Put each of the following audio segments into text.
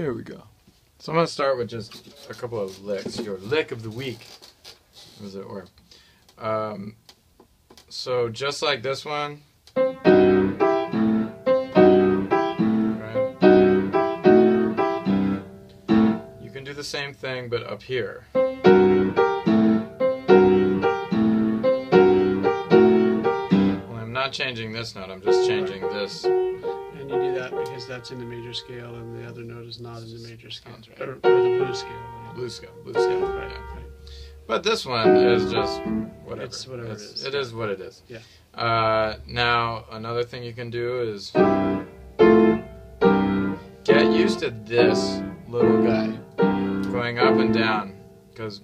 Here we go. So I'm gonna start with just a couple of licks. Your lick of the week, as it were. Um, so just like this one. right? You can do the same thing, but up here. Well, I'm not changing this note. I'm just changing this. You do that because that's in the major scale and the other note is not in the major scale. Sounds right. Or, or the blue scale. Blue scale. Blue scale. Right, yeah. right. But this one is just whatever. It's whatever it it is. It is what it is. Yeah. Uh, now another thing you can do is get used to this little guy going up and down because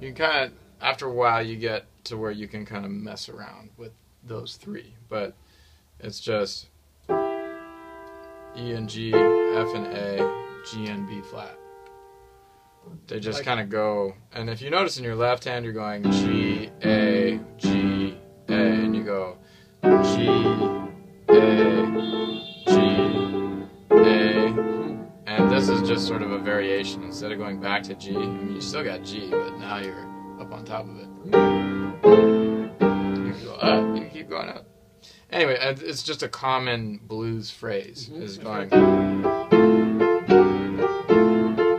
you kind of after a while you get to where you can kind of mess around with those three, but it's just E and G, F and A, G and B flat. They just Like- kind of go, and if you notice in your left hand, you're going G, A, G, A, and you go G, A, G, A, and this is just sort of a variation. Instead of going back to G, I mean, you still got G, but now you're up on top of it. You go up, you keep going up. Anyway, it's just a common blues phrase, Mhm, is going.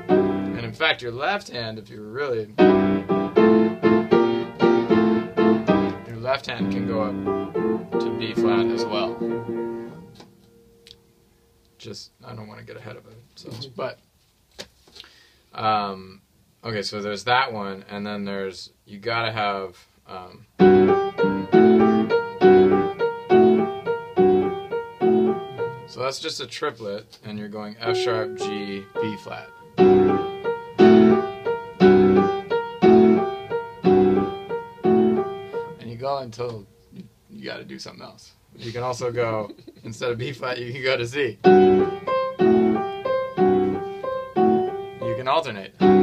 And in fact, your left hand, if you're really. Your left hand can go up to B flat as well. Just, I don't want to get ahead of it. So, but. Um, okay, so there's that one, and then there's. You gotta have. Um, so that's just a triplet, and you're going F sharp, G, B flat. And you go until you, got to do something else. You can also go instead of B flat, you can go to Z. You can alternate.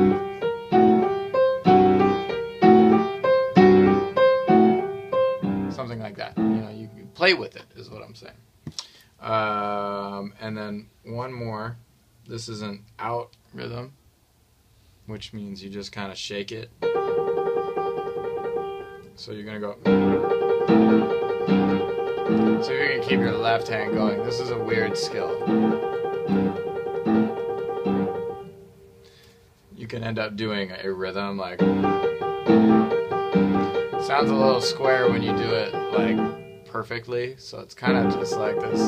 Play with it, is what I'm saying. Um, and then one more. This is an out rhythm, which means you just kind of shake it. So you're gonna go. So you can keep your left hand going. This is a weird skill. You can end up doing a rhythm like. Sounds a little square when you do it like perfectly, so it's kind of just like this.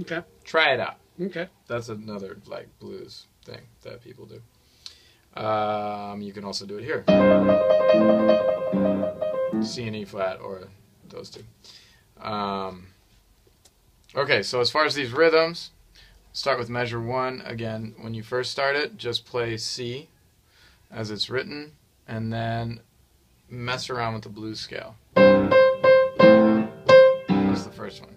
Okay. Try it out. Okay. That's another like blues thing that people do. Um, you can also do it here. C and E flat or those two. Um, okay, so as far as these rhythms, start with measure one. Again, when you first start it, just play C as it's written, and then mess around with the blues scale. First one.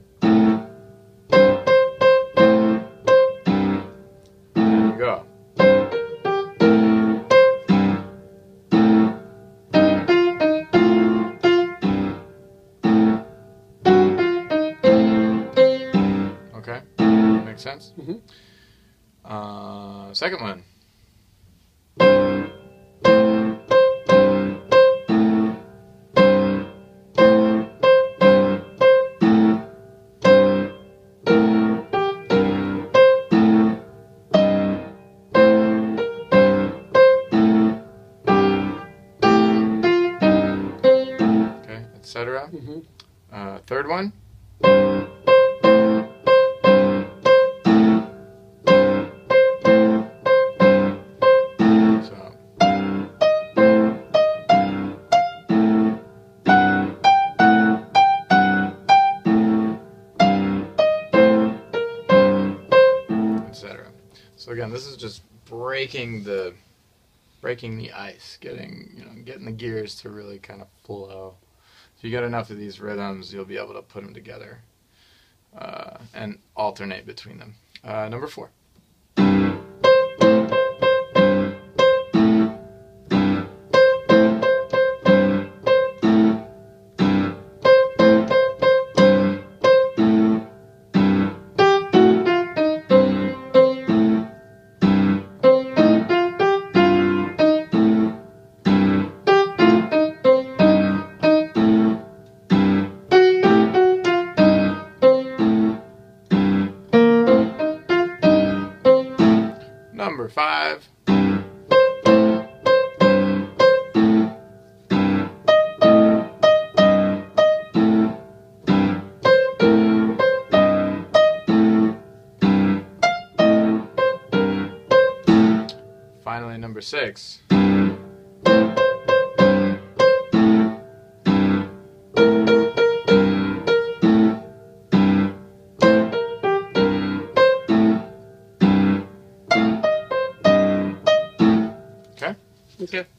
There you go. Okay, makes sense. Mhm. Uh, second one. Etc. hmm Uh, third one. So. Etc. So again, this is just breaking the breaking the ice, getting you know getting the gears to really kind of flow. If you get enough of these rhythms, you'll be able to put them together uh, and alternate between them. Uh, number four. Five. Finally, number six. Thank you.